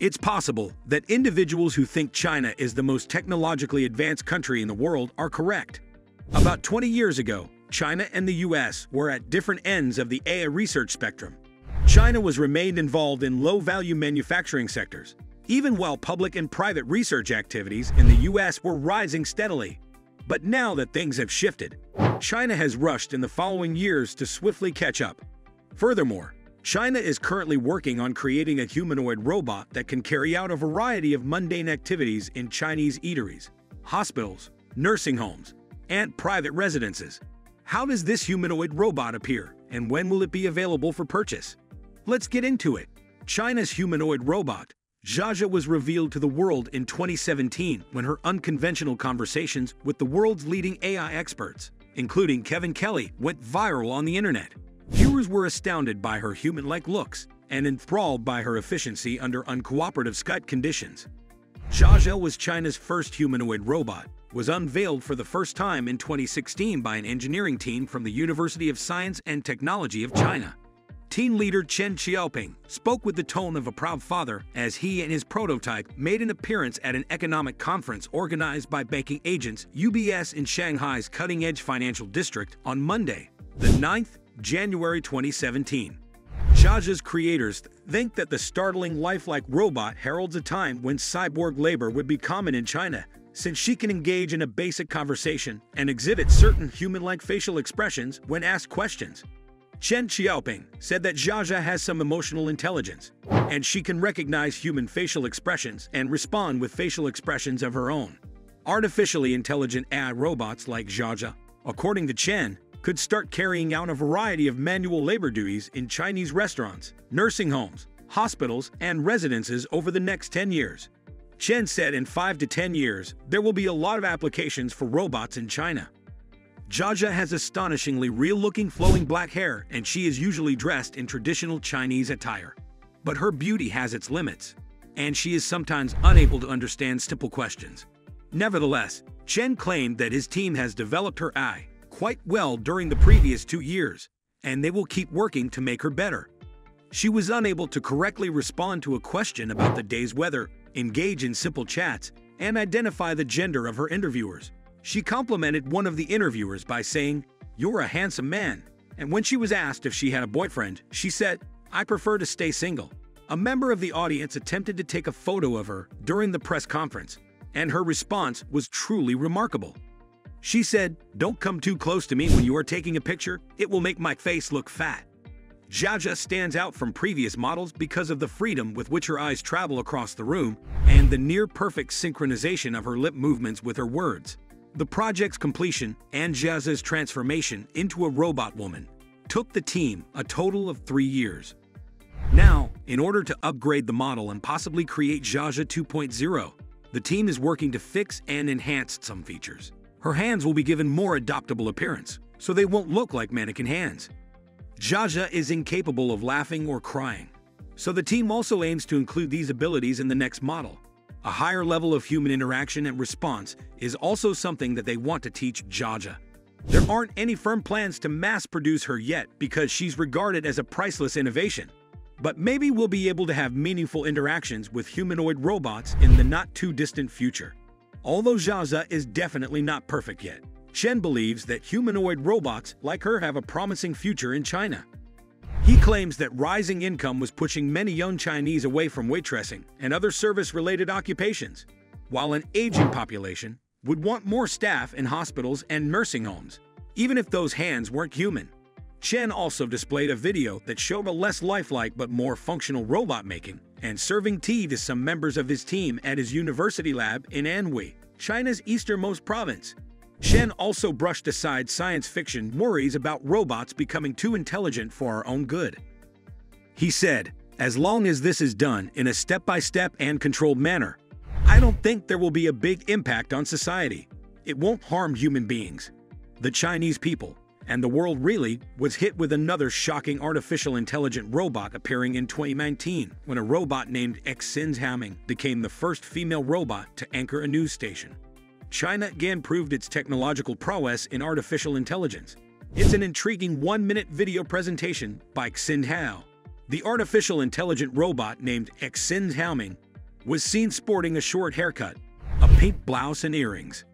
It's possible that individuals who think China is the most technologically advanced country in the world are correct. About 20 years ago, China and the US were at different ends of the AI research spectrum. China was remained involved in low-value manufacturing sectors, even while public and private research activities in the US were rising steadily. But now that things have shifted, China has rushed in the following years to swiftly catch up. Furthermore, China is currently working on creating a humanoid robot that can carry out a variety of mundane activities in Chinese eateries, hospitals, nursing homes, and private residences. How does this humanoid robot appear, and when will it be available for purchase? Let's get into it. China's humanoid robot, Zha was revealed to the world in 2017 when her unconventional conversations with the world's leading AI experts, including Kevin Kelly, went viral on the internet. Viewers were astounded by her human-like looks and enthralled by her efficiency under uncooperative Skype conditions. Zha was China's first humanoid robot, was unveiled for the first time in 2016 by an engineering team from the University of Science and Technology of China. Team leader Chen Xiaoping spoke with the tone of a proud father as he and his prototype made an appearance at an economic conference organized by banking agents UBS in Shanghai's cutting-edge financial district on Monday, the 9th January 2017. Zha's creators think that the startling lifelike robot heralds a time when cyborg labor would be common in China, since she can engage in a basic conversation and exhibit certain human-like facial expressions when asked questions. Chen Xiaoping said that Zha has some emotional intelligence, and she can recognize human facial expressions and respond with facial expressions of her own. Artificially intelligent AI robots like Zha, according to Chen, could start carrying out a variety of manual labor duties in Chinese restaurants, nursing homes, hospitals, and residences over the next 10 years. Chen said in 5 to 10 years, there will be a lot of applications for robots in China. Zha has astonishingly real-looking flowing black hair and she is usually dressed in traditional Chinese attire. But her beauty has its limits, and she is sometimes unable to understand simple questions. Nevertheless, Chen claimed that his team has developed her eye quite well during the previous two years, and they will keep working to make her better. She was unable to correctly respond to a question about the day's weather, engage in simple chats, and identify the gender of her interviewers. She complimented one of the interviewers by saying, You're a handsome man. And when she was asked if she had a boyfriend, she said, I prefer to stay single. A member of the audience attempted to take a photo of her during the press conference, and her response was truly remarkable. She said, Don't come too close to me when you are taking a picture, it will make my face look fat. Zha stands out from previous models because of the freedom with which her eyes travel across the room and the near-perfect synchronization of her lip movements with her words. The project's completion and Zha's transformation into a robot woman took the team a total of three years. Now, in order to upgrade the model and possibly create Zha 2.0, the team is working to fix and enhance some features. Her hands will be given more adoptable appearance, so they won't look like mannequin hands. Jaja is incapable of laughing or crying, so the team also aims to include these abilities in the next model. A higher level of human interaction and response is also something that they want to teach Jaja. There aren't any firm plans to mass-produce her yet because she's regarded as a priceless innovation. But maybe we'll be able to have meaningful interactions with humanoid robots in the not-too-distant future. Although Zha is definitely not perfect yet, Chen believes that humanoid robots like her have a promising future in China. He claims that rising income was pushing many young Chinese away from waitressing and other service-related occupations, while an aging population would want more staff in hospitals and nursing homes, even if those hands weren't human. Chen also displayed a video that showed a less lifelike but more functional robot making and serving tea to some members of his team at his university lab in Anhui, China's easternmost province. Chen also brushed aside science fiction worries about robots becoming too intelligent for our own good. He said, as long as this is done in a step-by-step and controlled manner, I don't think there will be a big impact on society. It won't harm human beings. The Chinese people, and the world really was hit with another shocking artificial intelligent robot appearing in 2019 when a robot named Xinjiang became the first female robot to anchor a news station. China again proved its technological prowess in artificial intelligence. It's an intriguing one-minute video presentation by Xinhua. The artificial intelligent robot named Xinjiang was seen sporting a short haircut, a pink blouse and earrings.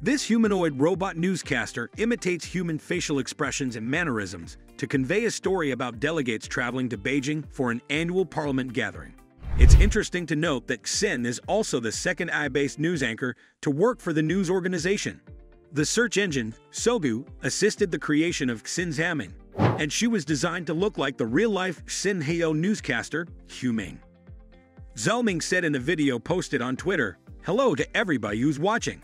This humanoid robot newscaster imitates human facial expressions and mannerisms to convey a story about delegates traveling to Beijing for an annual parliament gathering. It's interesting to note that Xin is also the second AI-based news anchor to work for the news organization. The search engine, Sogou, assisted the creation of Xin's Hamming, and she was designed to look like the real-life Xinhua newscaster. Zhou Ming said in a video posted on Twitter, Hello to everybody who's watching.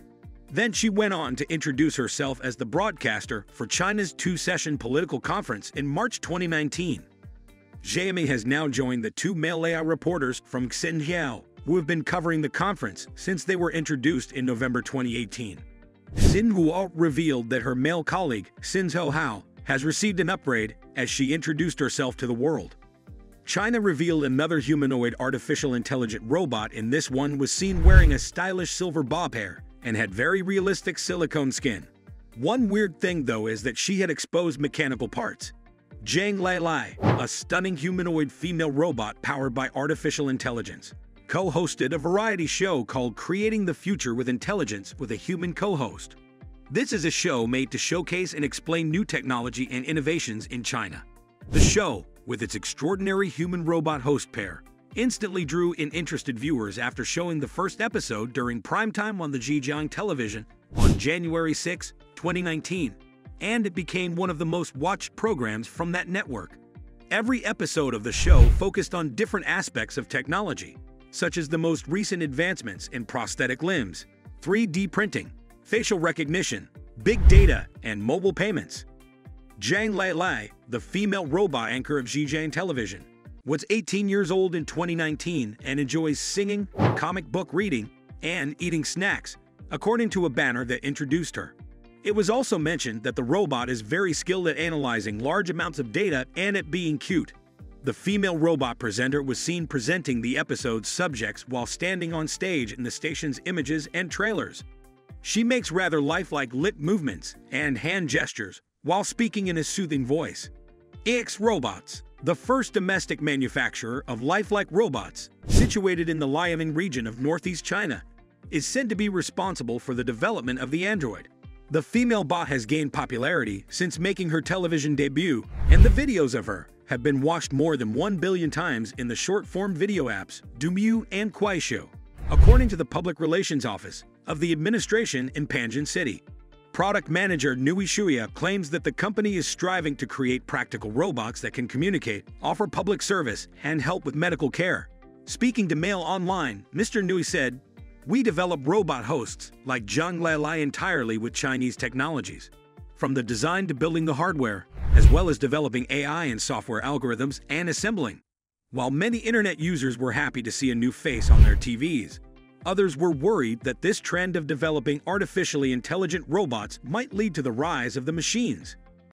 Then she went on to introduce herself as the broadcaster for China's two-session political conference in March 2019. Xiaomeng has now joined the two male AI reporters from Xinhua, who have been covering the conference since they were introduced in November 2018. Xinhua revealed that her male colleague, Xin Xiaohao, has received an upgrade as she introduced herself to the world. China revealed another humanoid artificial intelligent robot and this one was seen wearing a stylish silver bob hair and had very realistic silicone skin. One weird thing, though, is that she had exposed mechanical parts. Zhang Lai Lai, a stunning humanoid female robot powered by artificial intelligence, co-hosted a variety show called Creating the Future with Intelligence with a human co-host. This is a show made to showcase and explain new technology and innovations in China. The show, with its extraordinary human-robot host pair, instantly drew in interested viewers after showing the first episode during primetime on the Zhejiang television on January 6, 2019, and it became one of the most watched programs from that network. Every episode of the show focused on different aspects of technology, such as the most recent advancements in prosthetic limbs, 3D printing, facial recognition, big data, and mobile payments. Zhang Lai Lai, the female robot anchor of Zhejiang Television, was 18 years old in 2019 and enjoys singing, comic book reading, and eating snacks, according to a banner that introduced her. It was also mentioned that the robot is very skilled at analyzing large amounts of data and at being cute. The female robot presenter was seen presenting the episode's subjects while standing on stage in the station's images and trailers. She makes rather lifelike lip movements and hand gestures while speaking in a soothing voice. EX Robots the first domestic manufacturer of lifelike robots, situated in the Liaoning region of northeast China, is said to be responsible for the development of the Android. The female bot has gained popularity since making her television debut, and the videos of her have been watched more than 1 billion times in the short-form video apps Douyin and Kuaishou, according to the Public Relations Office of the administration in Panjin City. Product manager Nui Shuya claims that the company is striving to create practical robots that can communicate, offer public service, and help with medical care. Speaking to Mail Online, Mr. Nui said, We develop robot hosts like Zhang Lai entirely with Chinese technologies. From the design to building the hardware, as well as developing AI and software algorithms and assembling. While many internet users were happy to see a new face on their TVs, Others were worried that this trend of developing artificially intelligent robots might lead to the rise of the machines.